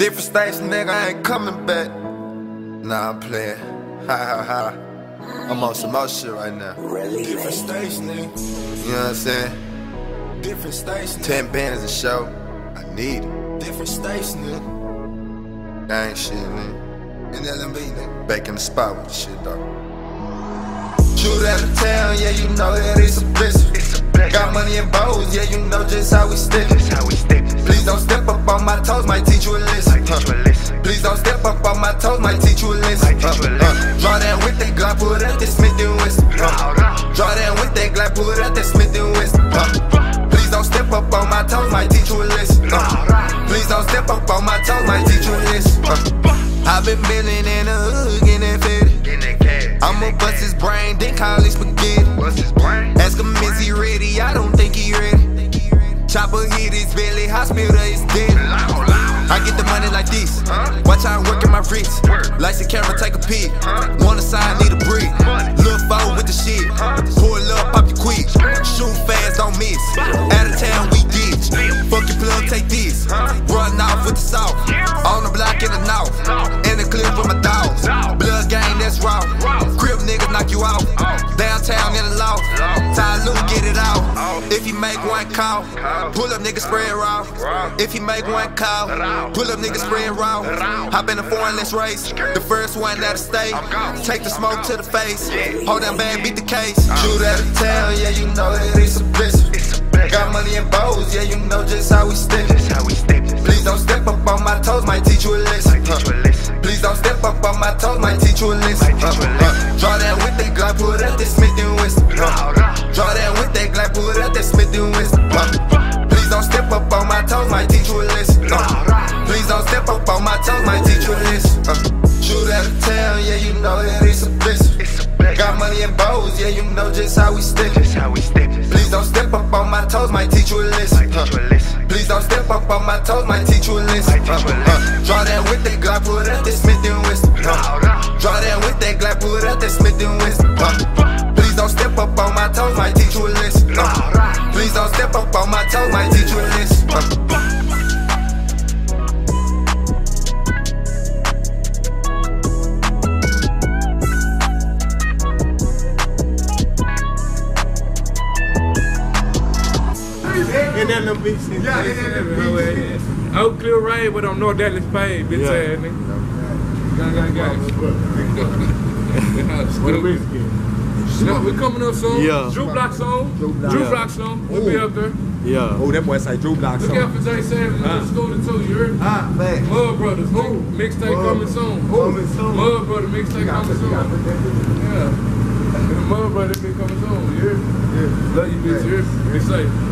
Different states, nigga, I ain't coming back. Nah, I'm playing. Ha ha ha. I'm on some more shit right now. Really? Different states, nigga. You know what I'm saying? Different states, nigga. Ten bands a show. I need it. Different states, nigga. That ain't shit, nigga. And LMB, nigga. Back in the spot with the shit, though. Shoot out of town, yeah, you know that it's a blessing. It's a blessing. Got money in bows, yeah, you know just how we step. That's how we step. Please don't step up on my toes, my teach with that Glock, put out that Smith and Wesson. Uh. Raw, raw. Draw that with that Glock, put out that Smith and Wesson. Uh. Please don't step up on my toes, might teach you a lesson. Uh. Please don't step up on my toes, might teach you a lesson. Uh. I've been milling in the hood, getting that fitted. I'ma bust his brain, then call it spaghetti. His brain. Ask him is he ready? I don't think he ready. Chopper hit his belly, hospital is dead. I get the money like this. Watch how I'm working my wrist. Lights and camera, take a? Wanna sign, need a. Money. Look forward with the shit. Pull up, pop you quick. Shoot fast, don't miss. Out of town, we ditch. Fuck your plug, take this. Run off with the south. Make one call, pull up niggas spread raw. If you make one call, pull up niggas spread raw. Hop in the foreign, let's race. The first one out of state. Take the smoke to the face. Hold down bad, beat the case. Shoot out of town, yeah, you know that it's a bitch. Got money in bows, yeah, you know just how we stick. Please don't step up on my toes, might teach you a lesson. Please don't step up on my toes, might teach you a lesson. Draw that with that Glock, put out that Smith and up on my toes, might teach you a lesson. Uh, Shoot out of town, yeah, you know that it's a. It's. Got money in bows, yeah, you know just how we stick. That's how we step. Please don't step up on my toes, might teach you a lesson. Might teach you a lesson. Please don't step up on my toes, might teach you a lesson. Might teach Uh, uh, Draw that with that Glock, put out that In that little bitch. Yeah, in that little bitch. Oak Cliff Raid, but on North Dallas Page, bitch Yeah. ass nigga. Gang, gang, gang. What a risk No, we coming up soon. Yeah. Drew Block soon. Drew Drew Block. Block, soon. We'll be up there. Yeah. Oh, that boy say Drew Block Look out for Jay Savage in the school too, you heard? Ah, man. Mud Brothers, nigga. Mixtape coming soon. Coming soon. Mud Brother mixtape coming soon. Yeah. Mud Brother be coming soon, you heard? Yeah. Love you, bitch, you heard? Be safe.